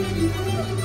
Sim.